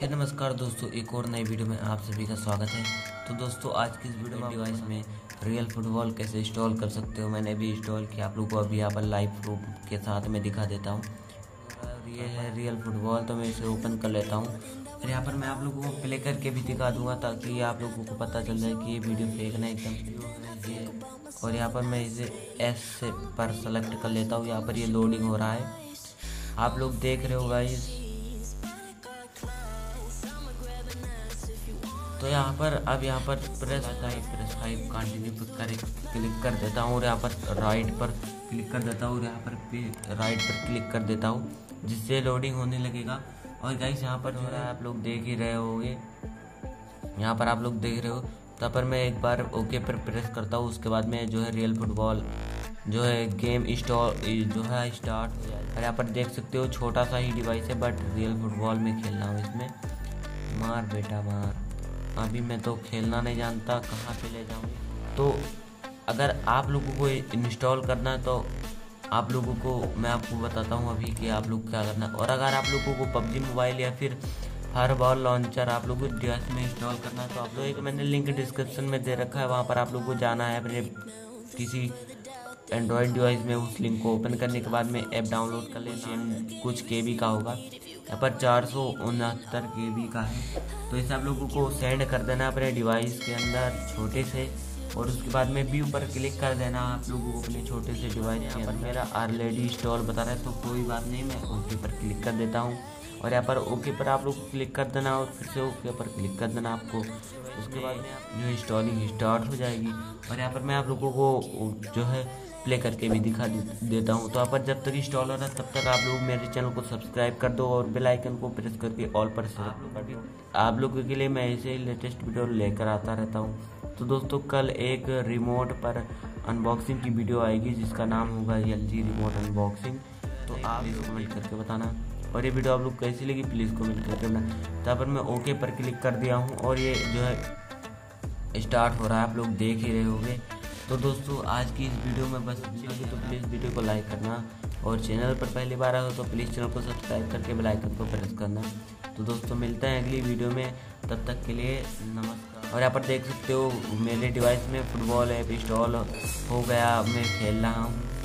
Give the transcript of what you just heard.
हे नमस्कार दोस्तों, एक और नई वीडियो में आप सभी का स्वागत है। तो दोस्तों, आज की इस वीडियो में डिवाइस में रियल फुटबॉल कैसे इंस्टॉल कर सकते हो, मैंने भी इंस्टॉल किया। आप लोगों को अभी यहाँ पर लाइव प्रूफ के साथ में दिखा देता हूँ। ये है रियल फुटबॉल तो मैं इसे ओपन कर लेता हूँ। और यहाँ पर मैं आप लोगों को प्ले करके भी दिखा दूँगा, ताकि आप लोगों को पता चल जाए कि ये वीडियो फेक ना एकदम और यहाँ पर मैं इसे एस से पर सेलेक्ट कर लेता हूँ। यहाँ पर ये लोडिंग हो रहा है। आप लोग देख रहे हो गाइस तो यहाँ पर, अब यहाँ पर press five press five continue कर क्लिक कर देता हूँ और यहाँ पर राइट पर क्लिक कर देता हूँ और यहाँ पर राइट पर क्लिक कर देता हूँ, जिससे लोडिंग होने लगेगा। और गाइस यहाँ पर जो है, आप लोग देख ही रहे होगे। यहाँ पर आप लोग देख रहे हो, तब पर मैं एक बार ओके पर प्रेस करता हूँ, उसके बाद में जो है रियल फुटबॉल जो है गेम इंस्टॉल जो है स्टार्ट हो जाए और यहाँ पर देख सकते हो, छोटा सा ही डिवाइस है बट रियल फुटबॉल में खेलना हूँ इसमें। मार बेटा, मार। अभी मैं तो खेलना नहीं जानता, कहाँ पे ले जाऊँ? तो अगर आप लोगों को इंस्टॉल करना है तो आप लोगों को मैं आपको बताता हूँ अभी कि आप लोग क्या करना है। और अगर आप लोगों को पबजी मोबाइल या फिर फायर बॉल लॉन्चर आप लोगों को डिवाइस में इंस्टॉल करना है तो आप लोग, एक मैंने लिंक डिस्क्रिप्शन में दे रखा है, वहाँ पर आप लोग को जाना है अपने किसी एंड्रॉयड डिवाइस में, उस लिंक को ओपन करने के बाद में ऐप डाउनलोड कर लेना कुछ के का होगा। यहाँ पर चार सौ उनहत्तर के बी का है। तो इसे आप लोगों को सेंड कर देना अपने डिवाइस के अंदर छोटे से, और उसके बाद में व्यू पर क्लिक कर देना आप लोगों को अपने छोटे से डिवाइस के अंदर। मेरा ऑलरेडी इंस्टॉल बता रहा है तो कोई बात नहीं, मैं ओके पर क्लिक कर देता हूँ। और यहाँ पर ओके पर आप लोग क्लिक कर देना, और फिर से ओके पर क्लिक कर देना आपको। उसके बाद जो इंस्टॉलिंग स्टार्ट हो जाएगी। और यहाँ पर मैं आप लोगों को जो है प्ले करके भी दिखा देता हूँ। तो पर जब तक इंस्टॉल हो रहा है तब तक आप लोग मेरे चैनल को सब्सक्राइब कर दो और बेल आइकन को प्रेस करके ऑल पर सेलेक्ट कर दो। आप लोगों के लिए मैं ऐसे ही लेटेस्ट वीडियो लेकर आता रहता हूँ। तो दोस्तों कल एक रिमोट पर अनबॉक्सिंग की वीडियो आएगी जिसका नाम होगा एल जी रिमोट अनबॉक्सिंग तो आप कमेंट करके बताना। और ये वीडियो आप लोग कैसी लगी प्लीज़ कमेंट करके बताना। तब पर मैं ओके पर क्लिक कर दिया हूँ और ये जो है स्टार्ट हो रहा है आप लोग देख ही रहे होंगे। तो दोस्तों, आज की इस वीडियो में बस तो प्लीज़ वीडियो को लाइक करना और चैनल पर पहली बार आए हो तो प्लीज़ चैनल को सब्सक्राइब करके बेलाइकन को प्रेस करना। तो दोस्तों, मिलते हैं अगली वीडियो में। तब तक के लिए नमस्कार। और यहाँ पर देख सकते हो, मेरे डिवाइस में फुटबॉल ऐप इंस्टॉल हो गया, मैं खेल रहा हूँ।